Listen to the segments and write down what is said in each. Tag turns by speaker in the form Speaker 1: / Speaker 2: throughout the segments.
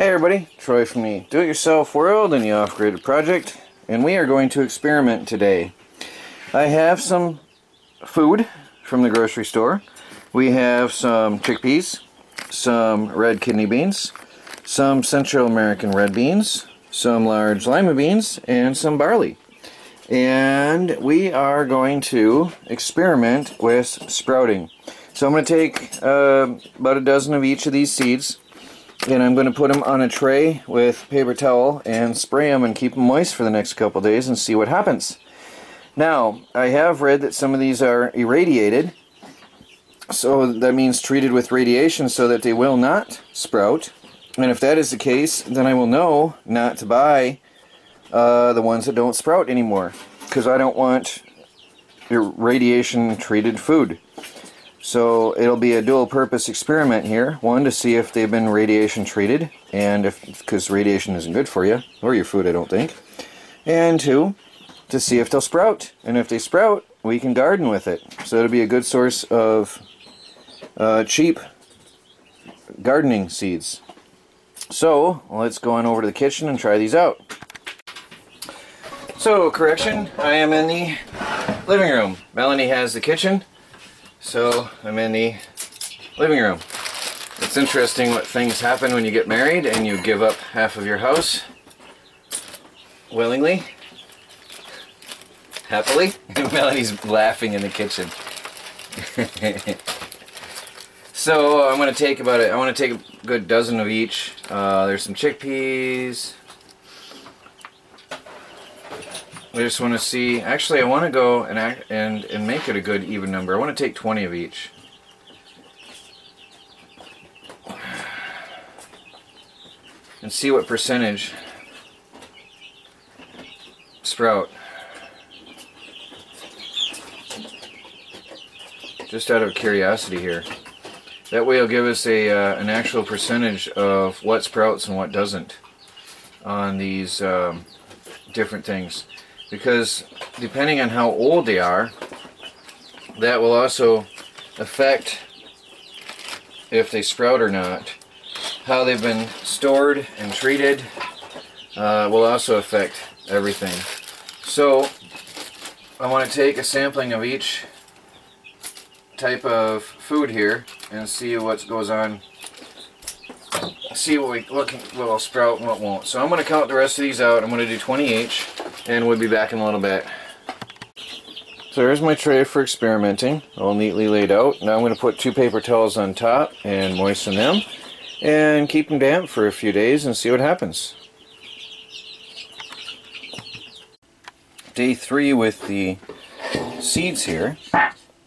Speaker 1: Hey everybody, Troy from the Do-It-Yourself World and the Off-Grid Project, and we are going to experiment today. I have some food from the grocery store. We have some chickpeas, some red kidney beans, some Central American red beans, some large lima beans, and some barley. And we are going to experiment with sprouting. So I'm going to take uh, about a dozen of each of these seeds and I'm going to put them on a tray with paper towel and spray them and keep them moist for the next couple days and see what happens. Now, I have read that some of these are irradiated, so that means treated with radiation so that they will not sprout. And if that is the case, then I will know not to buy uh, the ones that don't sprout anymore, because I don't want radiation treated food. So it'll be a dual purpose experiment here. One, to see if they've been radiation treated, and if, because radiation isn't good for you, or your food, I don't think. And two, to see if they'll sprout. And if they sprout, we can garden with it. So it'll be a good source of uh, cheap gardening seeds. So let's go on over to the kitchen and try these out. So, correction, I am in the living room. Melanie has the kitchen. So I'm in the living room. It's interesting what things happen when you get married and you give up half of your house willingly, happily. Melanie's laughing in the kitchen. so I'm going to take about it. I want to take a good dozen of each. Uh, there's some chickpeas, I just want to see, actually I want to go and, act, and, and make it a good even number. I want to take 20 of each. And see what percentage sprout. Just out of curiosity here. That way it'll give us a uh, an actual percentage of what sprouts and what doesn't on these um, different things because depending on how old they are that will also affect if they sprout or not. How they've been stored and treated uh, will also affect everything. So I want to take a sampling of each type of food here and see what goes on. See what we what, can, what will sprout and what won't. So I'm going to count the rest of these out. I'm going to do 20 each and we'll be back in a little bit. So here's my tray for experimenting, all neatly laid out. Now I'm going to put two paper towels on top and moisten them and keep them damp for a few days and see what happens. Day three with the seeds here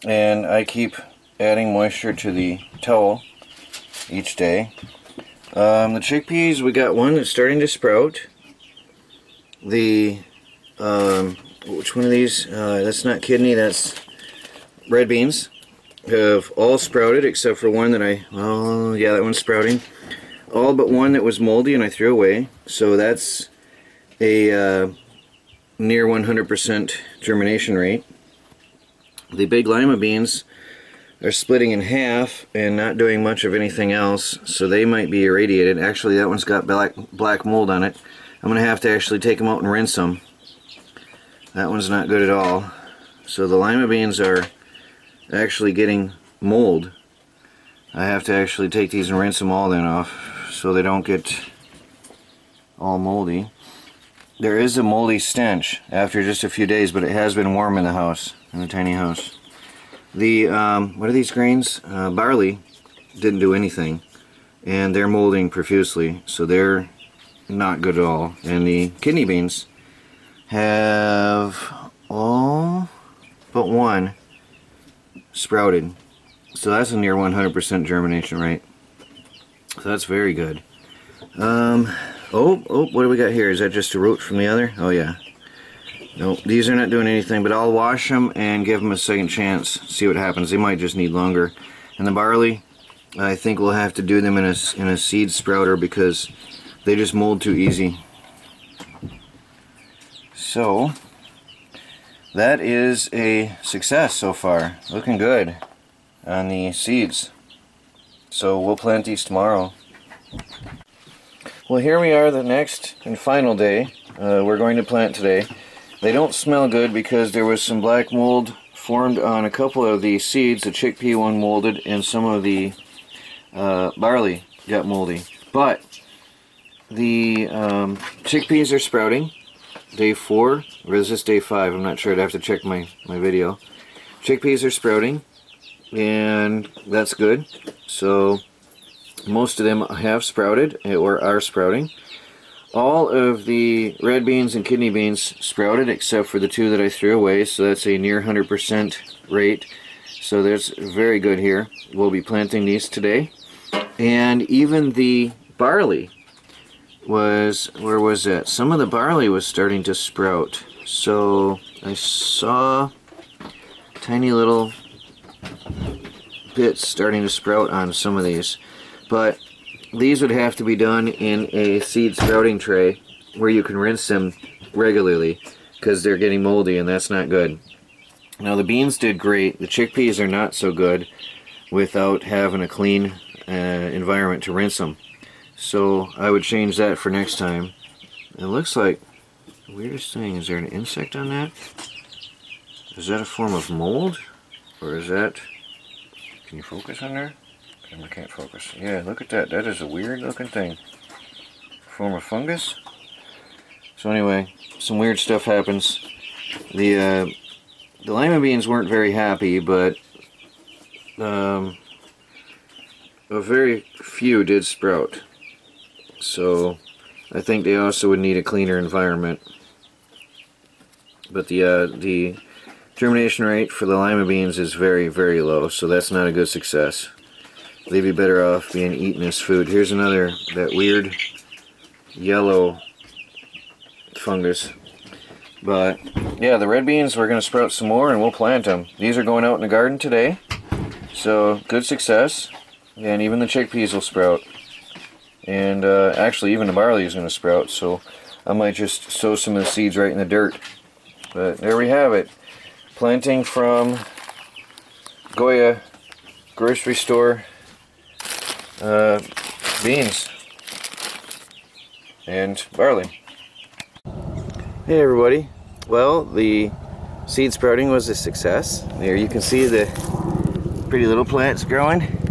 Speaker 1: and I keep adding moisture to the towel each day. Um, the chickpeas, we got one that's starting to sprout. The um, which one of these? Uh, that's not kidney, that's red beans. Have all sprouted except for one that I, oh yeah, that one's sprouting. All but one that was moldy and I threw away. So that's a uh, near 100% germination rate. The big lima beans are splitting in half and not doing much of anything else, so they might be irradiated. Actually, that one's got black, black mold on it. I'm going to have to actually take them out and rinse them that one's not good at all. So the lima beans are actually getting mold. I have to actually take these and rinse them all then off so they don't get all moldy. There is a moldy stench after just a few days, but it has been warm in the house, in the tiny house. The, um, what are these grains? Uh, barley didn't do anything, and they're molding profusely, so they're not good at all. And the kidney beans have all but one sprouted. So that's a near 100% germination rate. So that's very good. Um, oh, oh, what do we got here? Is that just a root from the other? Oh yeah. No, these are not doing anything, but I'll wash them and give them a second chance, see what happens. They might just need longer. And the barley, I think we'll have to do them in a, in a seed sprouter because they just mold too easy. So, that is a success so far. Looking good on the seeds. So we'll plant these tomorrow. Well, here we are the next and final day. Uh, we're going to plant today. They don't smell good because there was some black mold formed on a couple of the seeds. The chickpea one molded and some of the uh, barley got moldy. But the um, chickpeas are sprouting. Day four, or is this day five? I'm not sure. I'd have to check my, my video. Chickpeas are sprouting and that's good. So most of them have sprouted eh, or are sprouting. All of the red beans and kidney beans sprouted except for the two that I threw away, so that's a near 100% rate. So that's very good here. We'll be planting these today. And even the barley was, where was it? Some of the barley was starting to sprout. So I saw tiny little bits starting to sprout on some of these. But these would have to be done in a seed sprouting tray where you can rinse them regularly because they're getting moldy and that's not good. Now the beans did great. The chickpeas are not so good without having a clean uh, environment to rinse them. So I would change that for next time. It looks like, weirdest thing, is there an insect on that? Is that a form of mold? Or is that, can you focus on there? I can't focus. Yeah, look at that. That is a weird looking thing. Form of fungus? So anyway, some weird stuff happens. The uh, the lima beans weren't very happy, but um, a very few did sprout. So I think they also would need a cleaner environment. But the uh, the germination rate for the lima beans is very, very low, so that's not a good success. They'd be better off being eaten as food. Here's another, that weird yellow fungus. But, yeah, the red beans, we're going to sprout some more and we'll plant them. These are going out in the garden today. So, good success. And even the chickpeas will sprout. And uh, actually, even the barley is going to sprout. So, I might just sow some of the seeds right in the dirt. But there we have it. Planting from Goya grocery store uh, beans and barley. Hey everybody. Well, the seed sprouting was a success. There you can see the pretty little plants growing.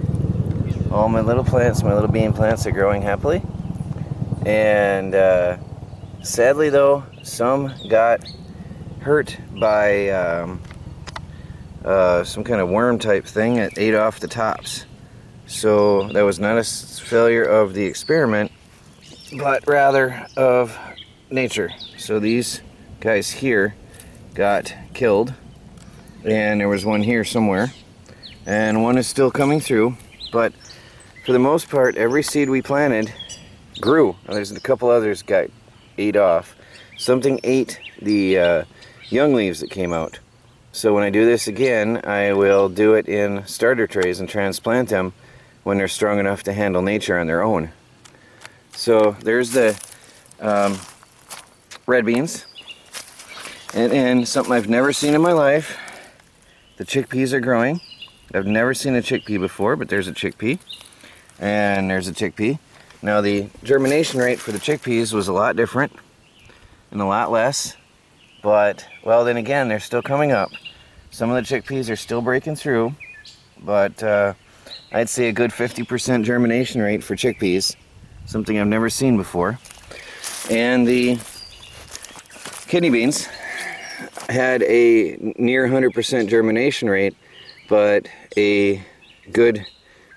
Speaker 1: All my little plants, my little bean plants are growing happily. And uh, sadly though, some got hurt by um, uh, some kind of worm type thing that ate off the tops. So that was not a failure of the experiment, but rather of nature. So these guys here got killed, and there was one here somewhere, and one is still coming through, but for the most part, every seed we planted grew. There's a couple others got ate off. Something ate the uh, young leaves that came out. So when I do this again, I will do it in starter trays and transplant them when they're strong enough to handle nature on their own. So there's the um, red beans. And, and something I've never seen in my life. The chickpeas are growing. I've never seen a chickpea before, but there's a chickpea. And there's a chickpea. Now the germination rate for the chickpeas was a lot different and a lot less. But, well then again, they're still coming up. Some of the chickpeas are still breaking through. But uh, I'd say a good 50% germination rate for chickpeas, something I've never seen before. And the kidney beans had a near 100% germination rate, but a good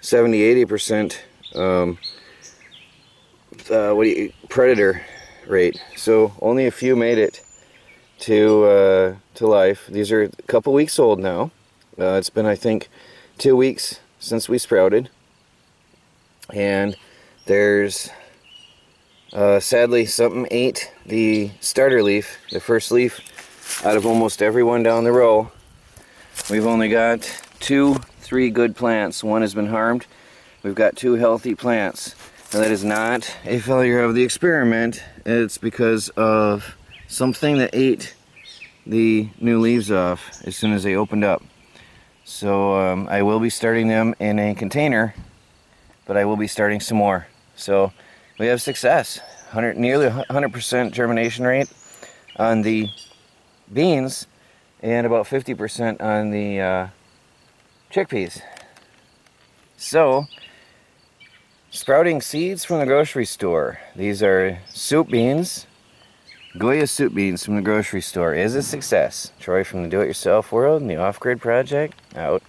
Speaker 1: 70-80% um, uh, what do you, predator rate. So only a few made it to uh, to life. These are a couple weeks old now. Uh, it's been I think two weeks since we sprouted. And there's uh, sadly something ate the starter leaf, the first leaf out of almost everyone down the row. We've only got two, three good plants. One has been harmed. We've got two healthy plants. Now that is not a failure of the experiment. It's because of something that ate the new leaves off as soon as they opened up. So um, I will be starting them in a container, but I will be starting some more. So we have success. 100, nearly 100% germination rate on the beans and about 50% on the uh, chickpeas. So, sprouting seeds from the grocery store. These are soup beans, Goya soup beans from the grocery store. Is a success. Troy from the Do-It-Yourself World and the Off-Grid Project, out.